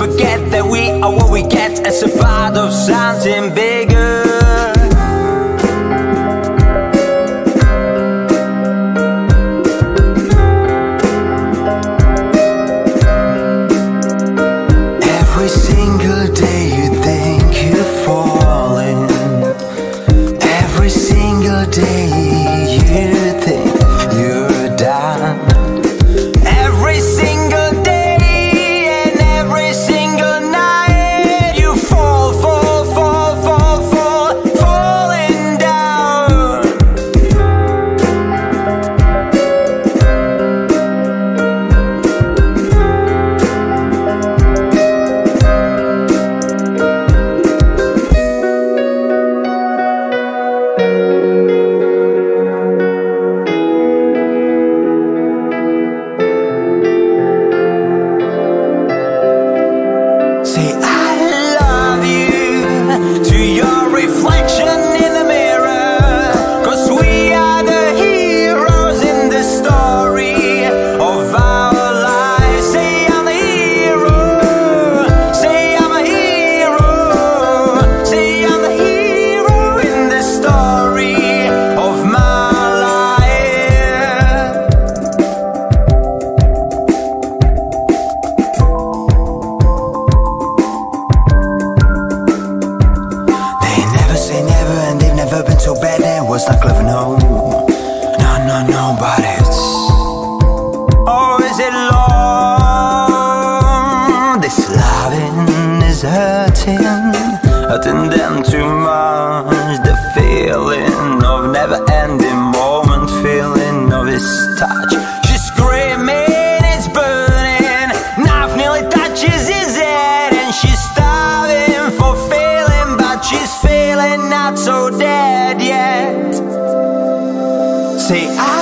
forget that we are what we get. As a part of something bigger say never and they've never been so bad and was like loving no? No, no, no, but it's Or oh, is it love? This loving is hurting Hurting them too much. The feeling of never ending moment say I